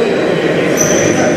いいですね。